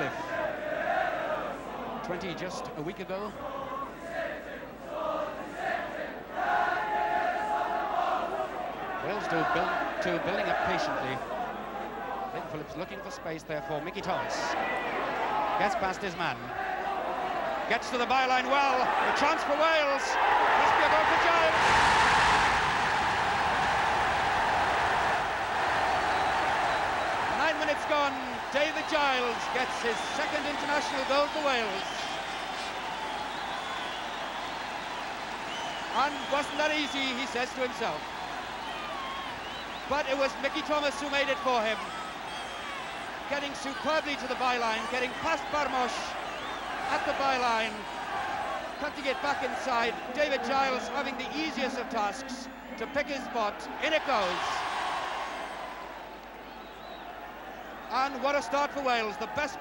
Hinchcliffe. 20 just a week ago. Wales do build, to building up patiently. Blake Phillips looking for space there for Mickey Thomas. Gets past his man. Gets to the byline well. A chance for Wales. Must be a goal for Giles. Nine minutes gone. David Giles gets his second international goal for Wales. And wasn't that easy, he says to himself. But it was Mickey Thomas who made it for him. Getting superbly to the byline, getting past Barmosh at the byline, cutting it back inside. David Giles having the easiest of tasks to pick his spot. In it goes. And what a start for Wales, the best